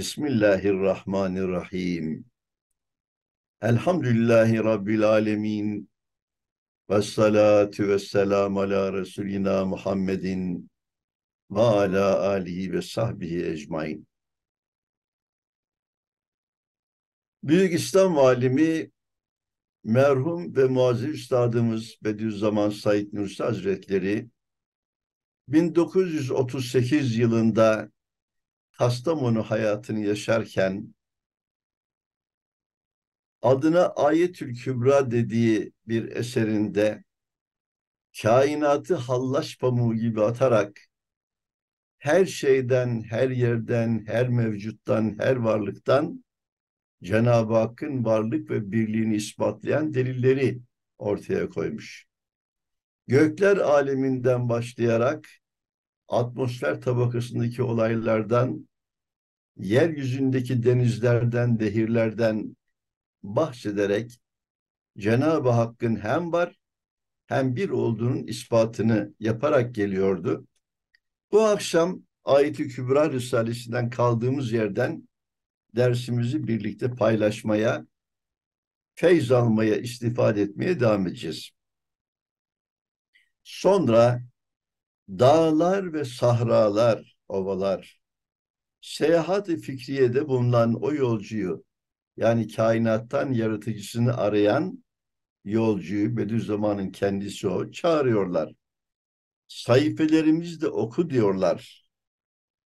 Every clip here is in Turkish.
Bismillahirrahmanirrahim. Elhamdülillahi Rabbil alemin. Ve salatu ve selamu ala Resulina Muhammedin ve ala alihi ve sahbihi ecmain. Büyük İslam valimi merhum ve muazzez üstadımız Bediüzzaman Said Nursi Hazretleri 1938 yılında Kastamonu hayatını yaşarken adına Ayetül Kübra dediği bir eserinde kainatı hallaç pamuğu gibi atarak her şeyden, her yerden, her mevcuttan, her varlıktan Cenab-ı Hakk'ın varlık ve birliğini ispatlayan delilleri ortaya koymuş. Gökler aleminden başlayarak atmosfer tabakasındaki olaylardan yeryüzündeki denizlerden, dehirlerden bahsederek Cenab-ı Hakk'ın hem var hem bir olduğunun ispatını yaparak geliyordu. Bu akşam Ayet-i Kübra Risalesi'nden kaldığımız yerden dersimizi birlikte paylaşmaya, feyz almaya, istifade etmeye devam edeceğiz. Sonra dağlar ve sahralar, ovalar, seyahat-i fikriyede bulunan o yolcuyu yani kainattan yaratıcısını arayan yolcuyu Bediüzzaman'ın kendisi o çağırıyorlar. Sayfelerimizde oku diyorlar.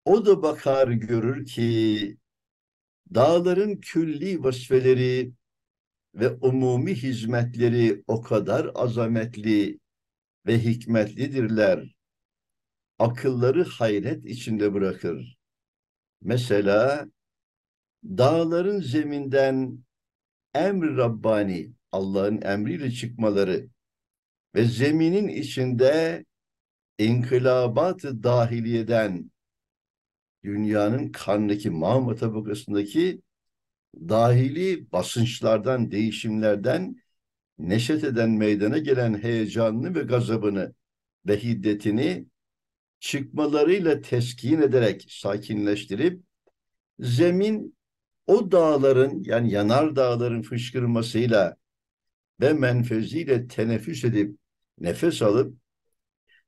O da bakar görür ki dağların külli vasfeleri ve umumi hizmetleri o kadar azametli ve hikmetlidirler. Akılları hayret içinde bırakır. Mesela dağların zeminden emr Rabbani, Allah'ın emriyle çıkmaları ve zeminin içinde inkılabat-ı dahiliyeden dünyanın karnındaki mağma tabakasındaki dahili basınçlardan, değişimlerden neşet eden meydana gelen heyecanını ve gazabını ve hiddetini çıkmalarıyla teskin ederek sakinleştirip zemin o dağların yani yanar dağların fışkırmasıyla ve menfeziyle teneffüs edip nefes alıp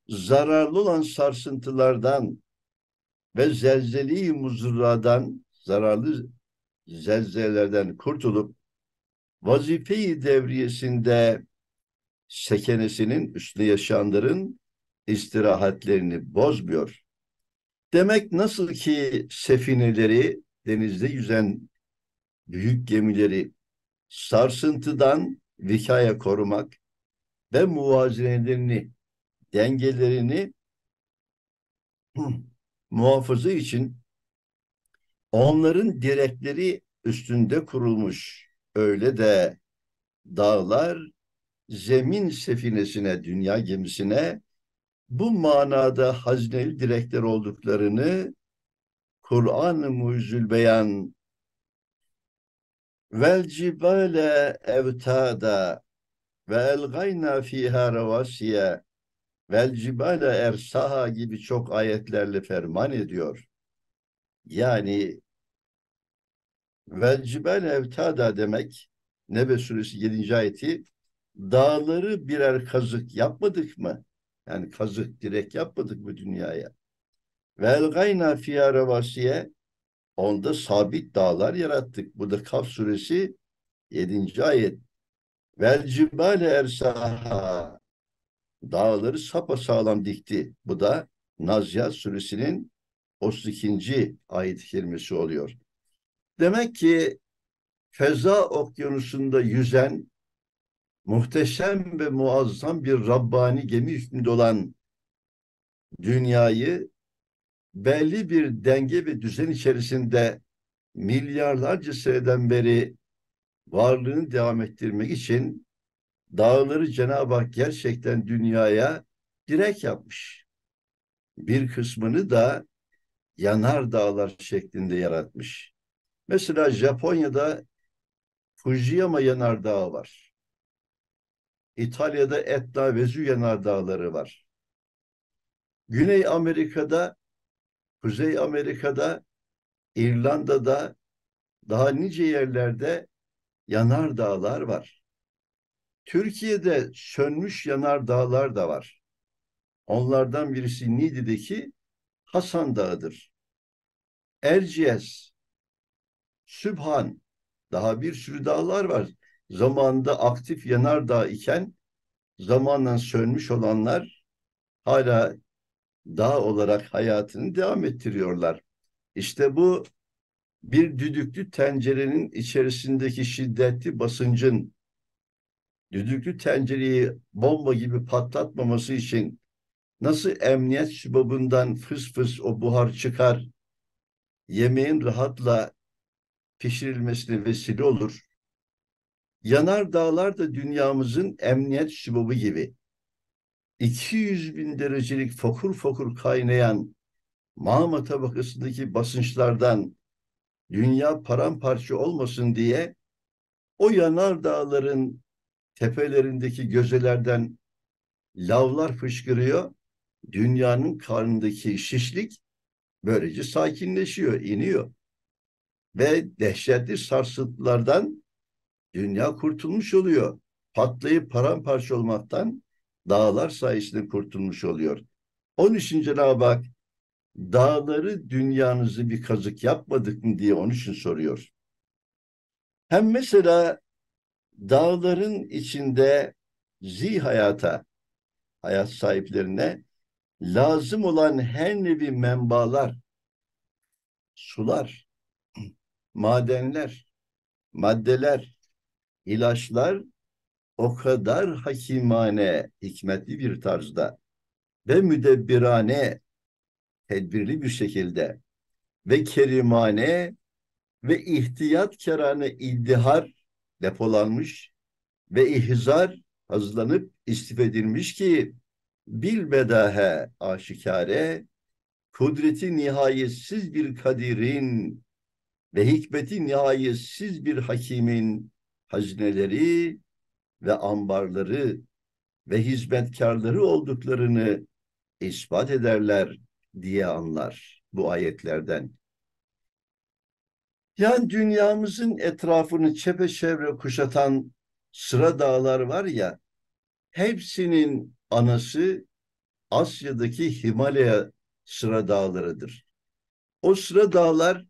zararlı olan sarsıntılardan ve zelzeli muzurradan zararlı zelzelelerden kurtulup vazifeyi devriyesinde sekenesinin üstüne yaşayanların istirahatlerini bozmuyor. Demek nasıl ki sefineleri denizde yüzen büyük gemileri sarsıntıdan vikaya korumak ve muvazenelerini, dengelerini muhafaza için onların direkleri üstünde kurulmuş. Öyle de dağlar zemin sefinesine, dünya gemisine bu manada hazneli direkler olduklarını Kur'an-ı Mucizül Beyan vel cibale evtada ve elgayna fiha ravasiye vel cibale ersaha gibi çok ayetlerle ferman ediyor. Yani vel cibale evtada demek Nebe suresi 7. ayeti dağları birer kazık yapmadık mı? Yani kazık direkt yapmadık bu dünyaya. Vel gayna fiyâ revasiye onda sabit dağlar yarattık. Bu da Kaf suresi 7. ayet. Vel cibale ersaha dağları sapasağlam dikti. Bu da Naziat suresinin 32. ayet kelimesi oluyor. Demek ki feza okyanusunda yüzen muhteşem ve muazzam bir Rabbani gemi üstünde olan dünyayı belli bir denge ve düzen içerisinde milyarlarca seneden beri varlığını devam ettirmek için dağları Cenab-ı Hak gerçekten dünyaya direk yapmış. Bir kısmını da yanar dağlar şeklinde yaratmış. Mesela Japonya'da Fujiyama yanardağı var. İtalya'da Etna Vezü yanardağları var. Güney Amerika'da, Kuzey Amerika'da İrlanda'da daha nice yerlerde yanar dağlar var. Türkiye'de sönmüş yanar dağlar da var. Onlardan birisi Niğde'deki Hasan Dağı'dır. Erciyes, Sübhan, daha bir sürü dağlar var. Zamanında aktif yanardağ iken zamanla sönmüş olanlar hala dağ olarak hayatını devam ettiriyorlar. İşte bu bir düdüklü tencerenin içerisindeki şiddetli basıncın düdüklü tencereyi bomba gibi patlatmaması için nasıl emniyet sübabından fıs fıs o buhar çıkar, yemeğin rahatla pişirilmesine vesile olur. Yanar dağlar da dünyamızın emniyet sübabı gibi. 200 bin derecelik fokur fokur kaynayan mağma tabakasındaki basınçlardan dünya paramparça olmasın diye o yanar dağların tepelerindeki gözelerden lavlar fışkırıyor. Dünyanın karnındaki şişlik böylece sakinleşiyor, iniyor. Ve dehşetli sarsıntılardan dünya kurtulmuş oluyor. Patlayıp paramparça olmaktan dağlar sayesinde kurtulmuş oluyor. Onun için Cenab-ı Hak dağları dünyanızı bir kazık yapmadık mı diye onun için soruyor. Hem mesela dağların içinde zi hayata, hayat sahiplerine lazım olan her nevi menbalar, sular, madenler, maddeler, ilaçlar o kadar hakimane, hikmetli bir tarzda ve müdebbirane, tedbirli bir şekilde ve kerimane ve ihtiyatkarane iddihar depolanmış ve ihzar hazırlanıp istif edilmiş ki bilbedahe aşikare kudreti nihayetsiz bir kadirin ve hikmeti nihayetsiz bir hakimin hazineleri ve ambarları ve hizmetkarları olduklarını ispat ederler diye anlar bu ayetlerden. Yani dünyamızın etrafını çepeçevre kuşatan sıra dağlar var ya, hepsinin anası Asya'daki Himalaya sıra dağlarıdır. O sıra dağlar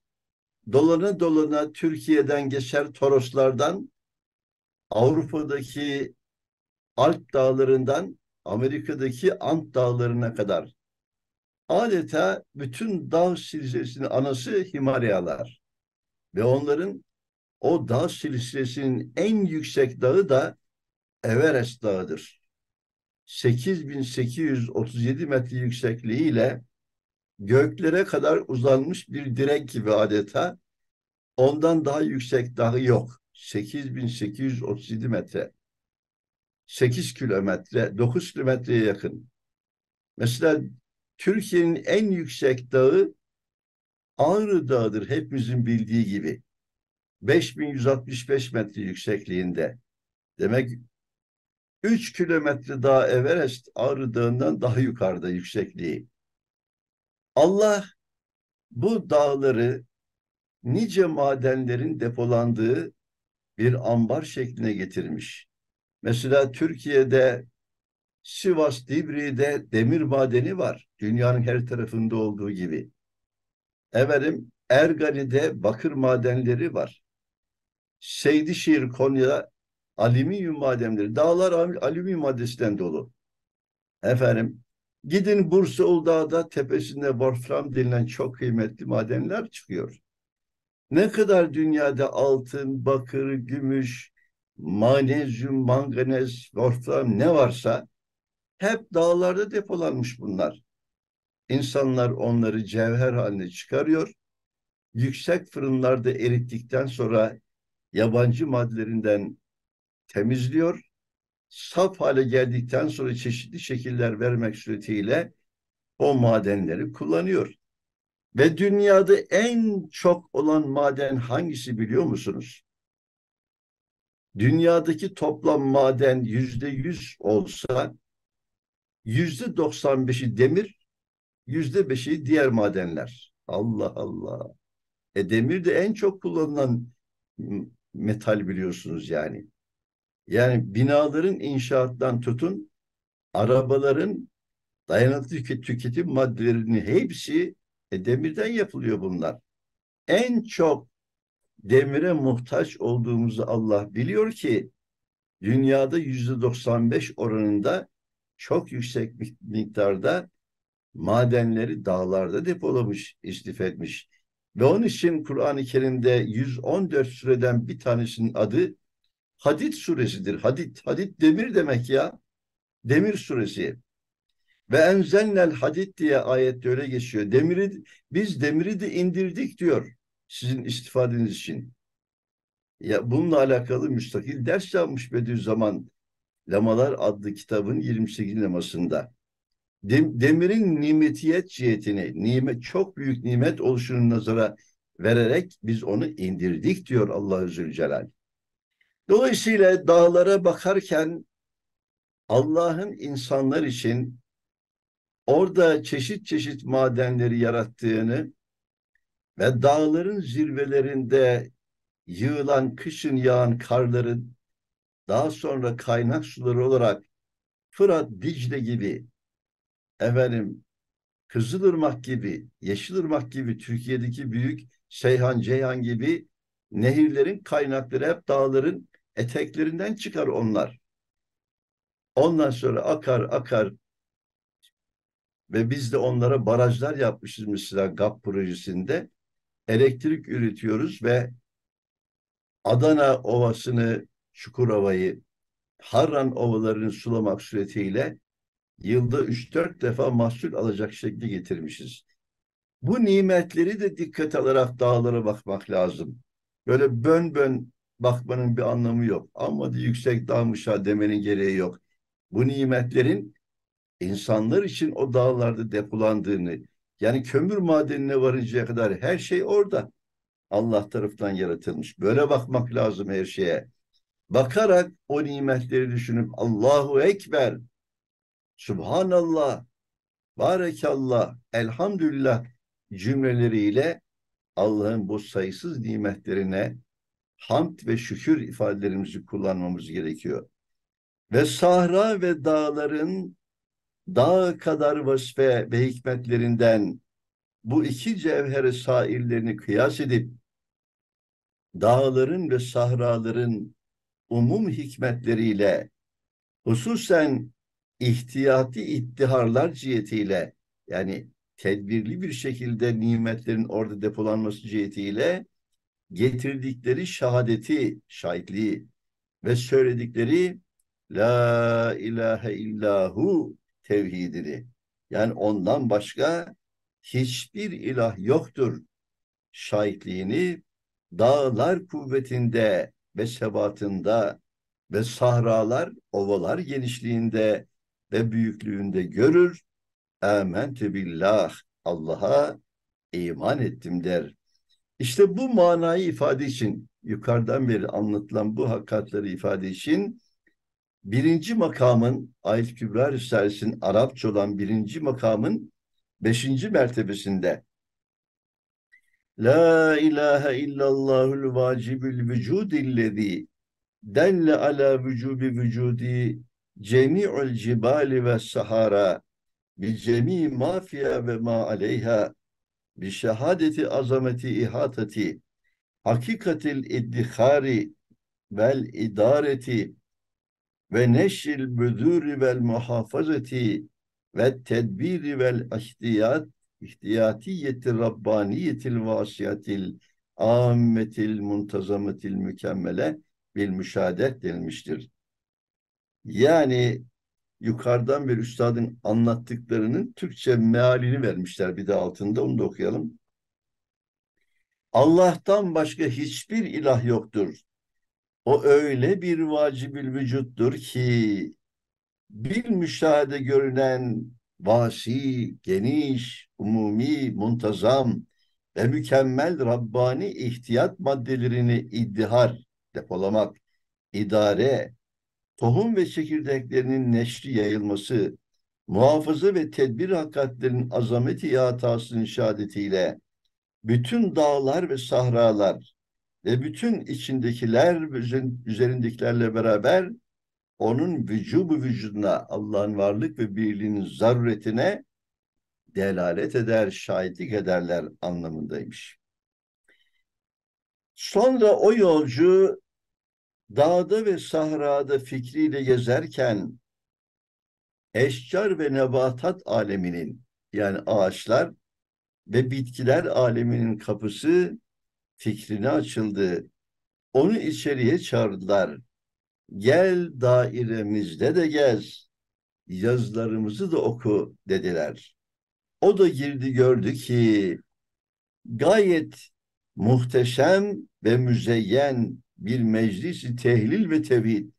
dolana dolana Türkiye'den geçer Toroslardan, Avrupa'daki Alp dağlarından Amerika'daki Ant dağlarına kadar adeta bütün dağ silsilesinin anası Himalayalar. Ve onların o dağ silsilesinin en yüksek dağı da Everest Dağı'dır. 8837 metre yüksekliğiyle göklere kadar uzanmış bir direk gibi adeta. Ondan daha yüksek dağı yok. 8837 metre. 8 kilometre, 9 kilometreye yakın. Mesela Türkiye'nin en yüksek dağı Ağrı Dağı'dır hepimizin bildiği gibi. 5165 metre yüksekliğinde. Demek 3 kilometre daha Everest Ağrı Dağı'ndan daha yukarıda yüksekliği. Allah bu dağları nice madenlerin depolandığı bir ambar şekline getirmiş. Mesela Türkiye'de Sivas Divriği'de demir madeni var. Dünyanın her tarafında olduğu gibi. Efendim Ergani'de bakır madenleri var. Seydişehir Konya alüminyum madenleri. Dağlar alüminyum maddesinden dolu. Efendim gidin Bursa Uludağ'da tepesinde wolfram denilen çok kıymetli madenler çıkıyor. Ne kadar dünyada altın, bakır, gümüş, manezyum, manganez, wolfram ne varsa hep dağlarda depolanmış bunlar. İnsanlar onları cevher haline çıkarıyor. Yüksek fırınlarda erittikten sonra yabancı maddelerinden temizliyor. Saf hale geldikten sonra çeşitli şekiller vermek suretiyle o madenleri kullanıyor. Ve dünyada en çok olan maden hangisi biliyor musunuz? Dünyadaki toplam maden yüzde yüz olsa yüzde doksan beşi demir, yüzde beşi diğer madenler. Allah Allah. E demir de en çok kullanılan metal biliyorsunuz yani. Yani binaların inşaattan tutun, arabaların dayanıklı tüketim maddelerinin hepsi e, demirden yapılıyor bunlar. En çok demire muhtaç olduğumuzu Allah biliyor ki dünyada yüzde 95 oranında çok yüksek miktarda madenleri dağlarda depolamış, istif etmiş. Ve onun için Kur'an-ı Kerim'de 114 sureden bir tanesinin adı Hadid suresidir. Hadid, hadid demir demek ya. Demir suresi. Ve enzelnel hadid diye ayette öyle geçiyor. Demiri, biz demiri de indirdik diyor sizin istifadeniz için. Ya bununla alakalı müstakil ders yapmış Bediüzzaman Lamalar adlı kitabın 28 lamasında. Dem, demirin nimetiyet cihetini, nimet çok büyük nimet oluşunu nazara vererek biz onu indirdik diyor Allah Zülcelal. Dolayısıyla dağlara bakarken Allah'ın insanlar için orada çeşit çeşit madenleri yarattığını ve dağların zirvelerinde yığılan kışın yağan karların daha sonra kaynak suları olarak Fırat, Dicle gibi efendim Kızılırmak gibi, Yeşilırmak gibi Türkiye'deki büyük Seyhan, Ceyhan gibi nehirlerin kaynakları hep dağların eteklerinden çıkar onlar. Ondan sonra akar akar ve biz de onlara barajlar yapmışız mesela GAP projesinde. Elektrik üretiyoruz ve Adana Ovası'nı, Çukurova'yı, Harran Ovalarını sulamak suretiyle yılda 3-4 defa mahsul alacak şekli getirmişiz. Bu nimetleri de dikkat alarak dağlara bakmak lazım. Böyle bön bön bakmanın bir anlamı yok. Ama da yüksek dağmışa demenin gereği yok. Bu nimetlerin insanlar için o dağlarda depolandığını, yani kömür madenine varıncaya kadar her şey orada. Allah tarafından yaratılmış. Böyle bakmak lazım her şeye. Bakarak o nimetleri düşünüp Allahu Ekber, Subhanallah, Barekallah, Elhamdülillah cümleleriyle Allah'ın bu sayısız nimetlerine hamd ve şükür ifadelerimizi kullanmamız gerekiyor. Ve sahra ve dağların dağ kadar vasfe ve hikmetlerinden bu iki cevheri sairlerini kıyas edip dağların ve sahraların umum hikmetleriyle hususen ihtiyati ittiharlar cihetiyle yani tedbirli bir şekilde nimetlerin orada depolanması cihetiyle getirdikleri şahadeti, şahitliği ve söyledikleri La ilahe illahu tevhidini yani ondan başka hiçbir ilah yoktur şahitliğini dağlar kuvvetinde ve sebatında ve sahralar, ovalar genişliğinde ve büyüklüğünde görür. Âmentü billah, Allah'a iman ettim der. İşte bu manayı ifade için, yukarıdan beri anlatılan bu hakikatleri ifade için birinci makamın, Ayet Kübra Risalesi'nin Arapça olan birinci makamın beşinci mertebesinde. La ilahe illallahul vacibül vücudillezî delle ala vücubi vücudi cemi'ul cibali ve sahara bi cemi ma ve ma aleyha bi şehadeti azameti ihatati hakikatil iddihari vel idareti ve neşril büdûri vel muhafazati ve tedbiri vel ihtiyat ihtiyatiyeti rabbaniyetil vasiyatil ammetil muntazametil mükemmele bil müşahadet denilmiştir. Yani yukarıdan bir üstadın anlattıklarının Türkçe mealini vermişler bir de altında onu da okuyalım. Allah'tan başka hiçbir ilah yoktur. O öyle bir vacibül vücuttur ki bir müşahede görünen vasi, geniş, umumi, muntazam ve mükemmel Rabbani ihtiyat maddelerini iddihar, depolamak, idare, tohum ve çekirdeklerinin neşri yayılması, muhafaza ve tedbir hakikatlerinin azameti ihatasının şehadetiyle bütün dağlar ve sahralar ve bütün içindekiler üzerindekilerle beraber onun vücubu vücuduna Allah'ın varlık ve birliğinin zaruretine delalet eder, şahitlik ederler anlamındaymış. Sonra o yolcu dağda ve sahrada fikriyle gezerken eşcar ve nebatat aleminin yani ağaçlar ve bitkiler aleminin kapısı fikrine açıldı. Onu içeriye çağırdılar. Gel dairemizde de gez, yazılarımızı da oku dediler. O da girdi gördü ki gayet muhteşem ve müzeyyen bir meclisi tehlil ve tevhid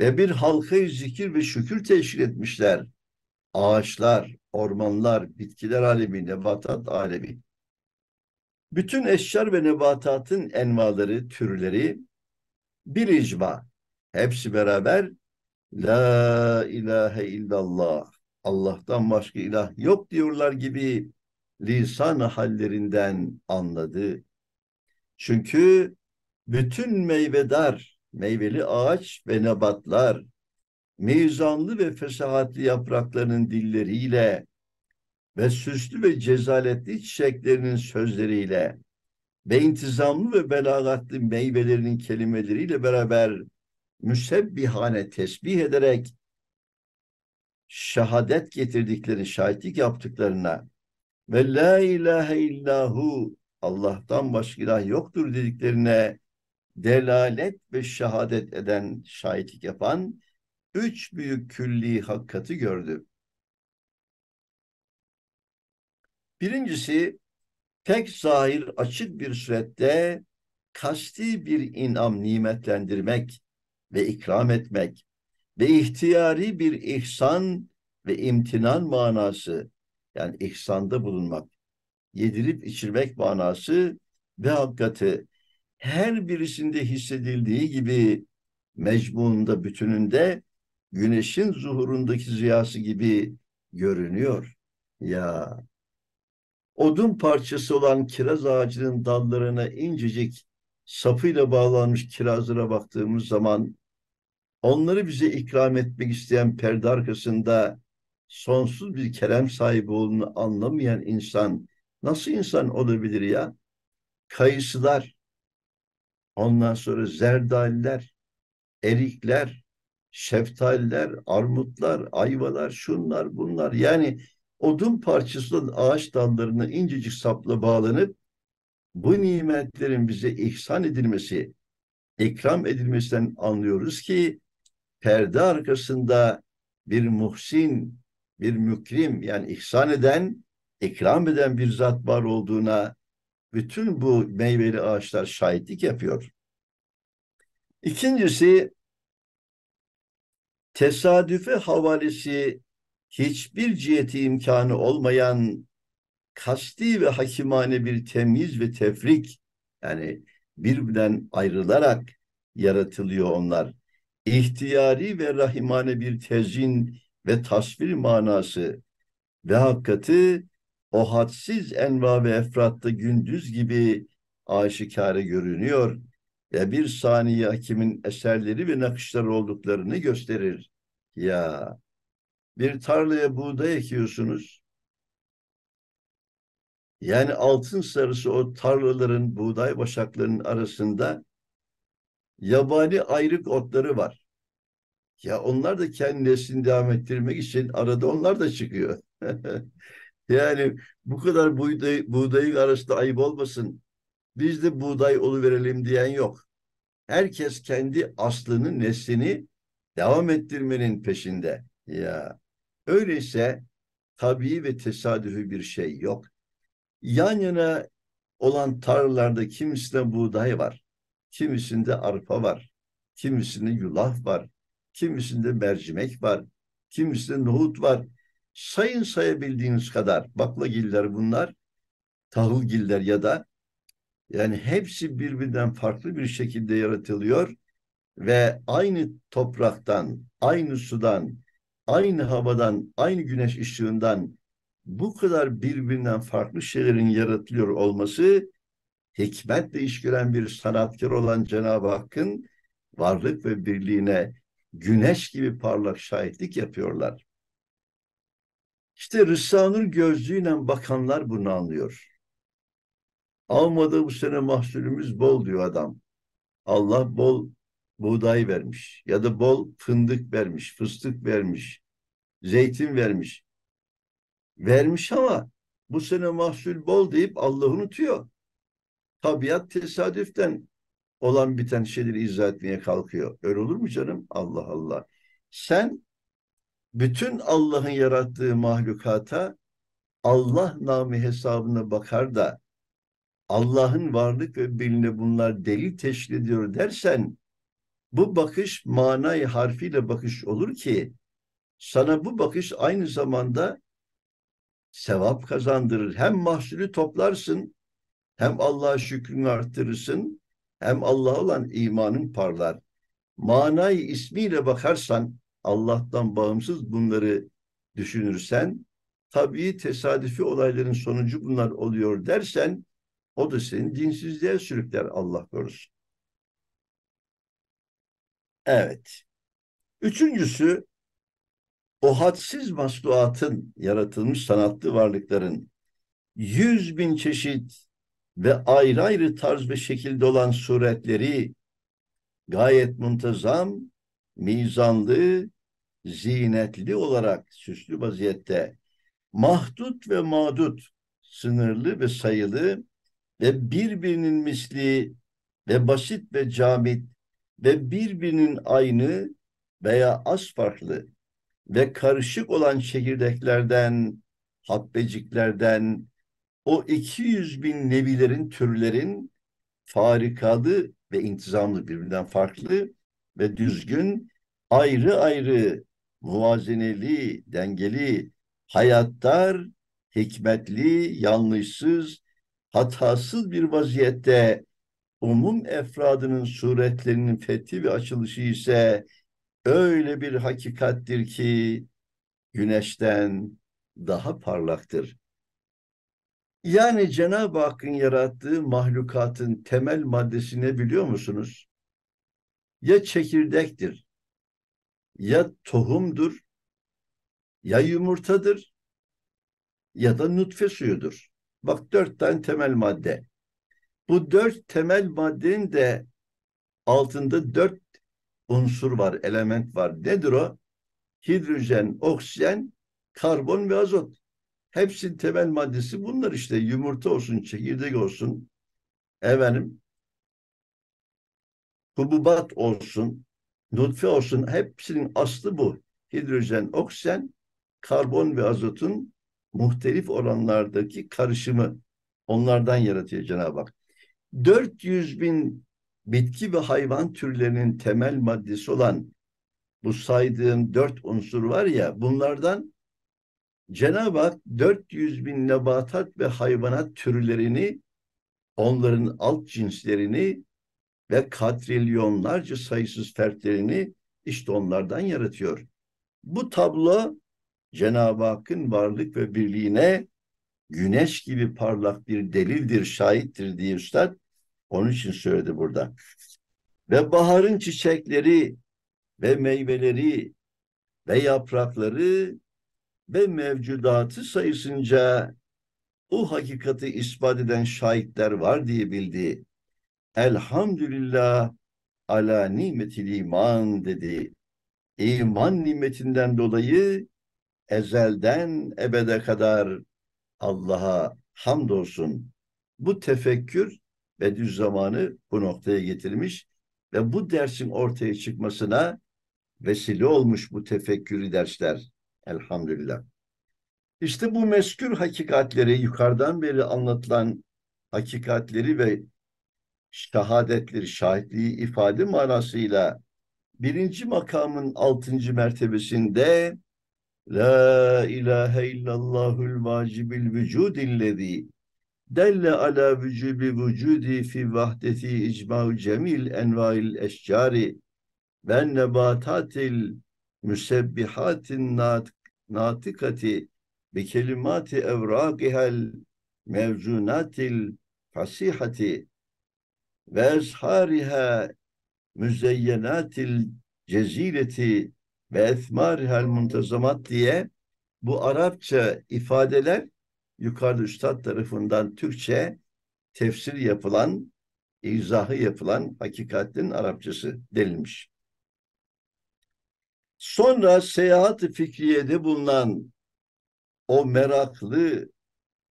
ve bir halkayı zikir ve şükür teşkil etmişler. Ağaçlar, ormanlar, bitkiler alemi, nebatat alemi. Bütün eşyar ve nebatatın envaları, türleri bir icma. Hepsi beraber La ilahe illallah. Allah'tan başka ilah yok diyorlar gibi lisan hallerinden anladı. Çünkü bütün meyvedar, meyveli ağaç ve nebatlar, meyzanlı ve fesahatli yapraklarının dilleriyle ve süslü ve cezaletli çiçeklerinin sözleriyle ve intizamlı ve belagatlı meyvelerinin kelimeleriyle beraber müsebbihane tesbih ederek şehadet getirdikleri, şahitlik yaptıklarına ve la ilahe illahu Allah'tan başka ilah yoktur dediklerine delalet ve şehadet eden, şahitlik yapan üç büyük külli hakikati gördü. Birincisi tek zahir açık bir surette kasti bir inam nimetlendirmek ve ikram etmek ve ihtiyari bir ihsan ve imtinan manası yani ihsanda bulunmak, yedirip içirmek manası ve hakikati her birisinde hissedildiği gibi mecmuunda bütününde güneşin zuhurundaki ziyası gibi görünüyor. Ya odun parçası olan kiraz ağacının dallarına incecik sapıyla bağlanmış kirazlara baktığımız zaman onları bize ikram etmek isteyen perde arkasında sonsuz bir kerem sahibi olduğunu anlamayan insan nasıl insan olabilir ya? Kayısılar, ondan sonra zerdaliler, erikler, şeftaliler, armutlar, ayvalar, şunlar bunlar. Yani odun parçası ağaç dallarına incecik sapla bağlanıp bu nimetlerin bize ihsan edilmesi, ikram edilmesinden anlıyoruz ki perde arkasında bir muhsin, bir mükrim yani ihsan eden, ikram eden bir zat var olduğuna bütün bu meyveli ağaçlar şahitlik yapıyor. İkincisi tesadüfe havalesi hiçbir ciheti imkanı olmayan kasti ve hakimane bir temiz ve tefrik yani birbirinden ayrılarak yaratılıyor onlar. İhtiyari ve rahimane bir tezin ve tasvir manası ve hakikati o hadsiz enva ve efratta gündüz gibi aşikare görünüyor ve bir saniye hakimin eserleri ve nakışları olduklarını gösterir. Ya bir tarlaya buğday ekiyorsunuz. Yani altın sarısı o tarlaların buğday başaklarının arasında yabani ayrık otları var. Ya onlar da kendi neslini devam ettirmek için arada onlar da çıkıyor. yani bu kadar buğday, buğdayın arasında ayıp olmasın. Biz de buğday verelim diyen yok. Herkes kendi aslını, neslini devam ettirmenin peşinde. Ya öyleyse tabii ve tesadüfi bir şey yok. Yan yana olan tarlalarda kimisinde buğday var, kimisinde arpa var, kimisinde yulaf var, kimisinde mercimek var, kimisinde nohut var. Sayın sayabildiğiniz kadar baklagiller bunlar, tahılgiller ya da yani hepsi birbirinden farklı bir şekilde yaratılıyor ve aynı topraktan, aynı sudan, aynı havadan, aynı güneş ışığından bu kadar birbirinden farklı şeylerin yaratılıyor olması hikmetle iş gören bir sanatkar olan Cenab-ı Hakk'ın varlık ve birliğine güneş gibi parlak şahitlik yapıyorlar. İşte Rısa'nın gözlüğüyle bakanlar bunu anlıyor. Almadı bu sene mahsulümüz bol diyor adam. Allah bol buğday vermiş ya da bol fındık vermiş, fıstık vermiş, zeytin vermiş. Vermiş ama bu sene mahsul bol deyip Allah unutuyor. Tabiat tesadüften olan biten şeyleri izah etmeye kalkıyor. Öyle olur mu canım? Allah Allah. Sen bütün Allah'ın yarattığı mahlukata Allah namı hesabına bakar da Allah'ın varlık ve birliğine bunlar delil teşkil ediyor dersen bu bakış manayı harfiyle bakış olur ki sana bu bakış aynı zamanda sevap kazandırır. Hem mahsulü toplarsın hem Allah'a şükrünü arttırırsın hem Allah'a olan imanın parlar. Manayı ismiyle bakarsan Allah'tan bağımsız bunları düşünürsen tabii tesadüfi olayların sonucu bunlar oluyor dersen o da seni dinsizliğe sürükler Allah korusun. Evet. Üçüncüsü o hadsiz masluatın yaratılmış sanatlı varlıkların yüz bin çeşit ve ayrı ayrı tarz ve şekilde olan suretleri gayet muntazam, mizanlı, zinetli olarak süslü vaziyette mahdut ve mağdut, sınırlı ve sayılı ve birbirinin misli ve basit ve camit ve birbirinin aynı veya az farklı ve karışık olan çekirdeklerden, habbeciklerden, o 200 bin nevilerin, türlerin farikalı ve intizamlı birbirinden farklı ve düzgün, ayrı ayrı, muvazeneli, dengeli, hayattar, hikmetli, yanlışsız, hatasız bir vaziyette umum efradının suretlerinin fethi ve açılışı ise öyle bir hakikattir ki güneşten daha parlaktır. Yani Cenab-ı Hakk'ın yarattığı mahlukatın temel maddesi ne biliyor musunuz? Ya çekirdektir, ya tohumdur, ya yumurtadır, ya da nutfe suyudur. Bak dört tane temel madde. Bu dört temel maddenin de altında dört unsur var, element var. Nedir o? Hidrojen, oksijen, karbon ve azot. Hepsinin temel maddesi bunlar işte. Yumurta olsun, çekirdek olsun, efendim, hububat olsun, nutfe olsun. Hepsinin aslı bu. Hidrojen, oksijen, karbon ve azotun muhtelif oranlardaki karışımı onlardan yaratıyor Cenab-ı Hak. 400 bin bitki ve hayvan türlerinin temel maddesi olan bu saydığım dört unsur var ya bunlardan Cenab-ı Hak 400 bin nebatat ve hayvanat türlerini onların alt cinslerini ve katrilyonlarca sayısız fertlerini işte onlardan yaratıyor. Bu tablo Cenab-ı Hakk'ın varlık ve birliğine güneş gibi parlak bir delildir, şahittir diye üstad onun için söyledi burada. Ve baharın çiçekleri ve meyveleri ve yaprakları ve mevcudatı sayısınca o hakikati ispat eden şahitler var diye bildi. Elhamdülillah ala nimetil iman dedi. İman nimetinden dolayı ezelden ebede kadar Allah'a hamdolsun. Bu tefekkür Bediüzzaman'ı bu noktaya getirmiş ve bu dersin ortaya çıkmasına vesile olmuş bu tefekkürü dersler. Elhamdülillah. İşte bu meskür hakikatleri yukarıdan beri anlatılan hakikatleri ve şehadetleri, şahitliği ifade manasıyla birinci makamın altıncı mertebesinde La ilahe illallahul vacibil vücudillezî delle ala vücubi vücudi fi vahdeti icma'u cemil envail eşcari ve nebatatil müsebbihatin natikati bi kelimati evraqihel mevzunatil fasihati ve eshariha müzeyyenatil cezileti ve esmarihel muntazamat diye bu Arapça ifadeler yukarıda üstad tarafından Türkçe tefsir yapılan, izahı yapılan hakikatin Arapçası denilmiş. Sonra seyahat-ı fikriyede bulunan o meraklı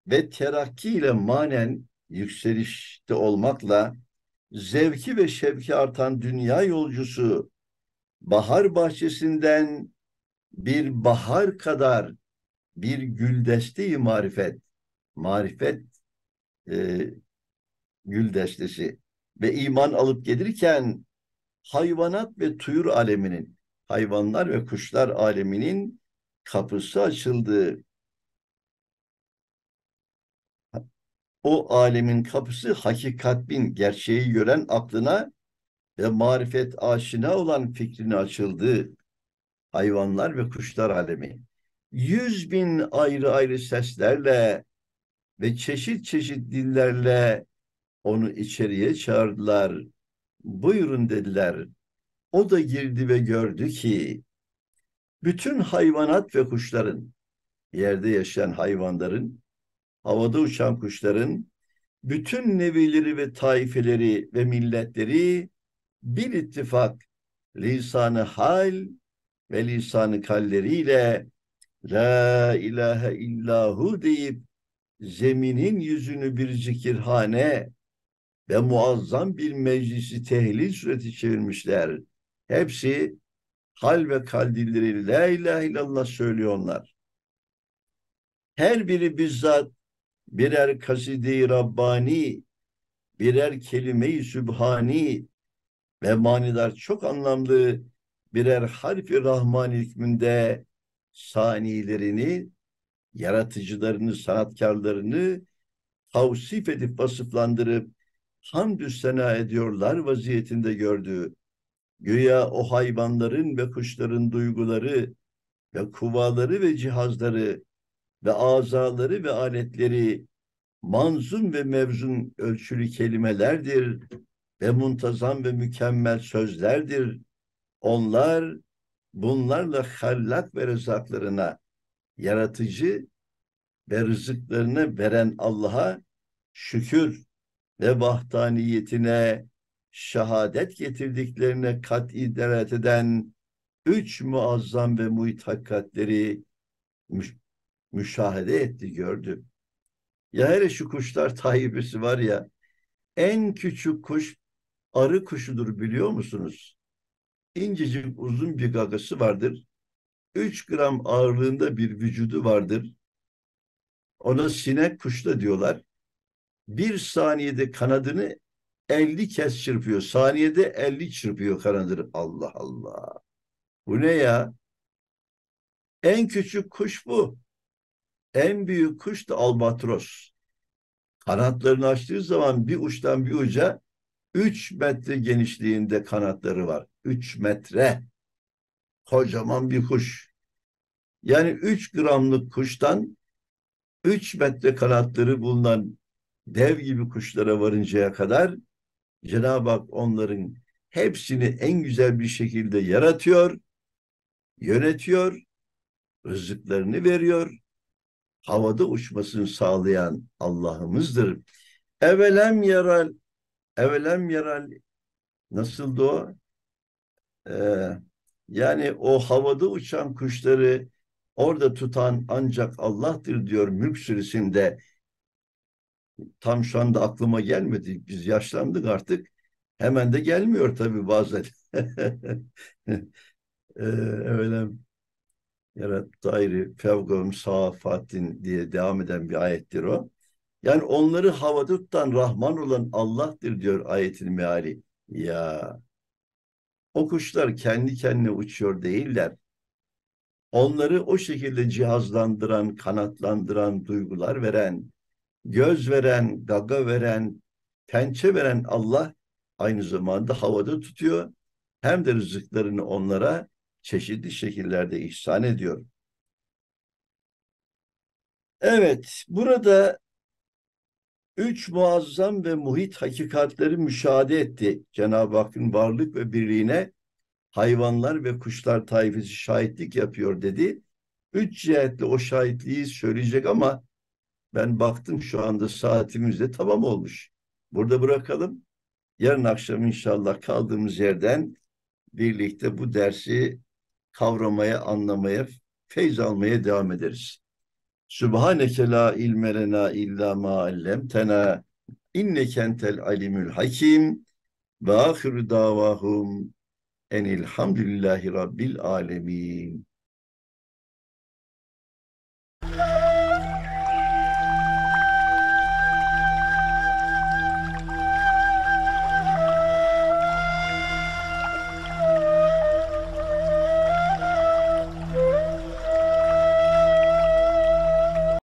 ve terakkiyle manen yükselişte olmakla zevki ve şevki artan dünya yolcusu bahar bahçesinden bir bahar kadar bir güldeste marifet, marifet e, güldestesi ve iman alıp gelirken hayvanat ve tuyur aleminin, hayvanlar ve kuşlar aleminin kapısı açıldı. O alemin kapısı hakikat bin gerçeği gören aklına ve marifet aşina olan fikrine açıldı. Hayvanlar ve kuşlar alemi. Yüz bin ayrı ayrı seslerle ve çeşit çeşit dillerle onu içeriye çağırdılar. Buyurun dediler. O da girdi ve gördü ki bütün hayvanat ve kuşların, yerde yaşayan hayvanların, havada uçan kuşların, bütün nevileri ve taifeleri ve milletleri bir ittifak lisanı hal ve lisanı kalleriyle La ilahe illahu deyip zeminin yüzünü bir zikirhane ve muazzam bir meclisi tehlil sureti çevirmişler. Hepsi hal ve kal dilleriyle la ilahe illallah söylüyorlar. Her biri bizzat birer kaside-i Rabbani, birer kelime-i Sübhani ve manidar çok anlamlı birer harfi Rahman hükmünde sanilerini, yaratıcılarını, sanatkarlarını tavsif edip vasıflandırıp hamdü sena ediyorlar vaziyetinde gördü. Güya o hayvanların ve kuşların duyguları ve kuvaları ve cihazları ve azaları ve aletleri manzum ve mevzun ölçülü kelimelerdir ve muntazam ve mükemmel sözlerdir. Onlar bunlarla hallak ve rızaklarına yaratıcı ve rızıklarını veren Allah'a şükür ve vahdaniyetine şehadet getirdiklerine kat'i deret eden üç muazzam ve muhit hakikatleri müş müşahede etti, gördü. Ya hele şu kuşlar tahibesi var ya, en küçük kuş arı kuşudur biliyor musunuz? İncecik uzun bir gagası vardır. 3 gram ağırlığında bir vücudu vardır. Ona sinek kuşla diyorlar. Bir saniyede kanadını 50 kez çırpıyor. Saniyede 50 çırpıyor kanadını. Allah Allah. Bu ne ya? En küçük kuş bu. En büyük kuş da albatros. Kanatlarını açtığı zaman bir uçtan bir uca 3 metre genişliğinde kanatları var. 3 metre. Kocaman bir kuş. Yani 3 gramlık kuştan 3 metre kanatları bulunan dev gibi kuşlara varıncaya kadar Cenab-ı Hak onların hepsini en güzel bir şekilde yaratıyor, yönetiyor, rızıklarını veriyor, havada uçmasını sağlayan Allah'ımızdır. Evelem yaral, evelem yaral nasıldı o? Ee, yani o havada uçan kuşları orada tutan ancak Allah'tır diyor Mülk Suresi'nde. Tam şu anda aklıma gelmedi. Biz yaşlandık artık. Hemen de gelmiyor tabii bazen. ee, öyle yarattı ayrı fevgum safatin diye devam eden bir ayettir o. Yani onları havada tutan Rahman olan Allah'tır diyor ayetin meali. Ya o kuşlar kendi kendine uçuyor değiller. Onları o şekilde cihazlandıran, kanatlandıran, duygular veren, göz veren, gaga veren, pençe veren Allah aynı zamanda havada tutuyor. Hem de rızıklarını onlara çeşitli şekillerde ihsan ediyor. Evet, burada üç muazzam ve muhit hakikatleri müşahede etti. Cenab-ı Hakk'ın varlık ve birliğine hayvanlar ve kuşlar taifesi şahitlik yapıyor dedi. Üç cihetle o şahitliği söyleyecek ama ben baktım şu anda saatimizde tamam olmuş. Burada bırakalım. Yarın akşam inşallah kaldığımız yerden birlikte bu dersi kavramaya, anlamaya, feyz almaya devam ederiz. Sübhaneke la ilme illa ma allemtena inneke entel alimul hakim ve ahiru davahum enilhamdülillahi rabbil alemin.